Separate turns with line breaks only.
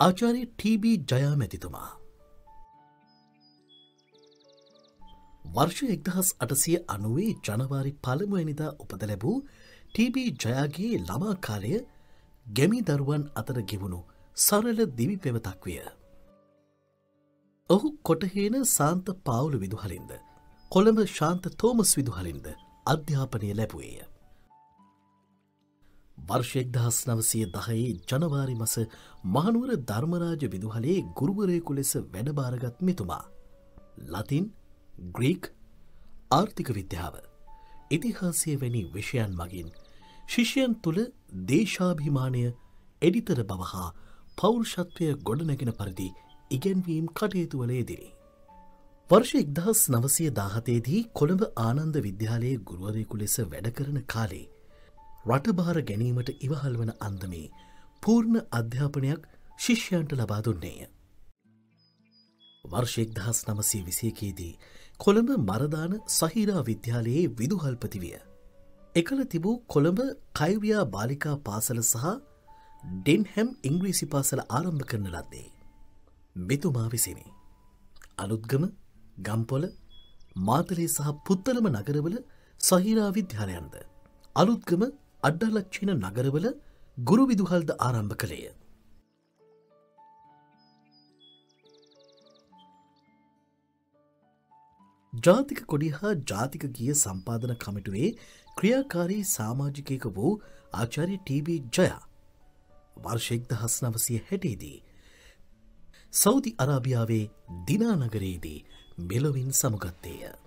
ආචාරය TB Jaya මැතිතුමා. වර්ෂ එක්දහස් අටසිය අනුවේ ජනවාරි පළමුවනිදා උපද ලැබූ ටීබී ජයාගේ ළමාකාලය ගැමි දරුවන් අතර ගෙවුණු සරල දිවි පෙවතක් විය. ඔහු කොටහේන සාන්ත පාවුලු විදුහලින්ද කොළඹ ශාන්ත තෝමස් විදුහලින්ද අධ්‍යාපනය ලැබුවේය. වර්ෂෙක් දහස් නවසය දහයේ ජනවාරි මස මහනුවර ධර්මරාජ විදුහලේ ගුරුවරයකු ලෙස වැඩභාරගත් මෙතුමා. ලතින් ග්‍රීක් ආර්ථික විද්‍යාව ඉතිහාසය වැනි විෂයන් මගින් ශිෂ්‍යයන් තුළ දේශාභිමානය එඩිතර බව හා පෞරුෂත්වය ගොඩනැගෙන පරිදි ඉගැන්වීම් කටයුතුවලේදිරි. වර්ෂ එක්දහස් නවසය දාහතේදී කොළඹ ආනන්ද විද්‍යාලයේ ගුරුවරයකු ලෙස වැඩකරන කාලේ රටභාර ගැනීමට ඉවහල් වන අන්දමේ පූර්ණ අධ්‍යාපනයක් ශිෂ්‍යයන්ට ලබා දුන්නේය. වර්ෂෙක් දහස් නමසය විසේකේදී කොළඹ මරදාන සහිරා විද්‍යාලයේ විදුහල්පති විය. එකල තිබූ කොළඹ කයිවයා බාලිකා පාසල සහ ඩෙන්හැම් ඉංග්‍රීසි පාසල ආරම්භ කරන ලද්දේ. මෙතුමා විසිනි. අලුත්ගම ගම්පොල මාතලේ සහ පුත්තලම නගරවල සහිරා විද්‍යාලයන්ද. අලුත්ගම අඩ්ඩලක්ෂින නගරවල ගුරු විදුහල්ද ආරම්භ කළේය. ජාතික කොඩි හා ජාතික ගිය සම්පාධන කමිටුවේ ක්‍රියාකාරී සාමාජිකයක වූ ආචාරි ටීබී ජයා වර්ෂෙක්ද හස් නවසය හැටේදී. සෞදි අරාභියාවේ දිනානගරයේදී මෙලොවින් සමුගත්තේය.